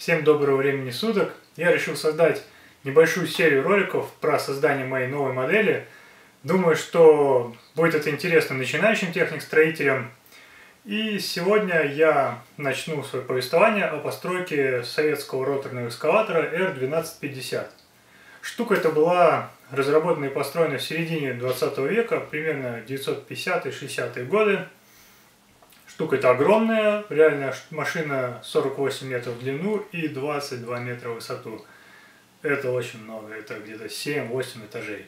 Всем доброго времени суток! Я решил создать небольшую серию роликов про создание моей новой модели. Думаю, что будет это интересно начинающим техник-строителям. И сегодня я начну свое повествование о постройке советского роторного экскаватора R1250. Штука эта была разработана и построена в середине 20 века, примерно 950-60-е годы. Штука это огромная, реально машина 48 метров в длину и 22 метра в высоту. Это очень много, это где-то 7-8 этажей.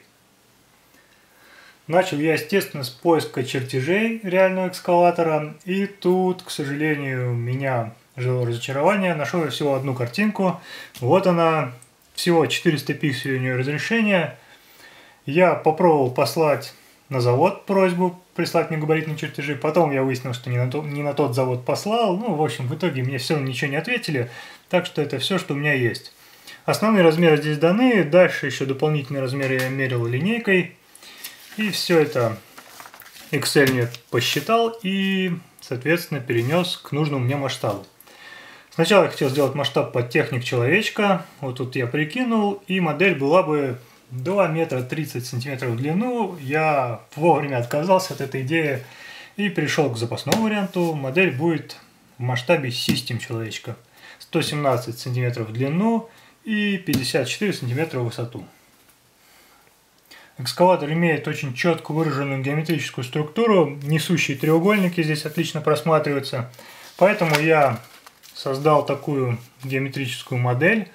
Начал я, естественно, с поиска чертежей реального экскаватора. И тут, к сожалению, меня жило разочарование. Нашел я всего одну картинку. Вот она, всего 400 пикселей у нее разрешение. Я попробовал послать на завод просьбу прислать мне габаритные чертежи. Потом я выяснил, что не на, то, не на тот завод послал. Ну, в общем, в итоге мне все ничего не ответили. Так что это все, что у меня есть. Основные размеры здесь даны. Дальше еще дополнительные размеры я мерил линейкой. И все это Excel мне посчитал и, соответственно, перенес к нужному мне масштабу. Сначала я хотел сделать масштаб под техник человечка. Вот тут я прикинул, и модель была бы 2 метра 30 сантиметров в длину. Я вовремя отказался от этой идеи и перешел к запасному варианту. Модель будет в масштабе систем человечка. 117 сантиметров в длину и 54 сантиметра в высоту. Экскаватор имеет очень четко выраженную геометрическую структуру. Несущие треугольники здесь отлично просматриваются. Поэтому я создал такую геометрическую модель.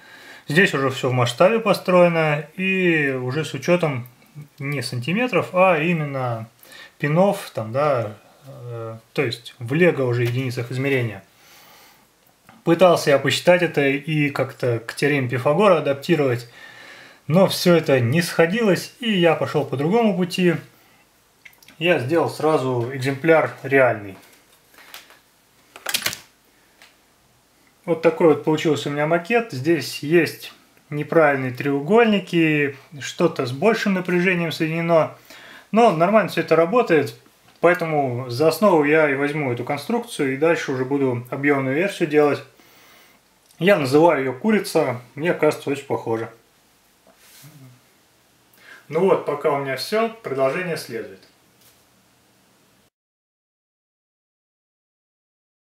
Здесь уже все в масштабе построено и уже с учетом не сантиметров, а именно пинов, там, да, э, то есть в лего уже единицах измерения. Пытался я посчитать это и как-то к теореме Пифагора адаптировать, но все это не сходилось, и я пошел по другому пути. Я сделал сразу экземпляр реальный. Вот такой вот получился у меня макет. Здесь есть неправильные треугольники, что-то с большим напряжением соединено. Но нормально все это работает, поэтому за основу я и возьму эту конструкцию и дальше уже буду объемную версию делать. Я называю ее курица, мне кажется очень похоже. Ну вот, пока у меня все, продолжение следует.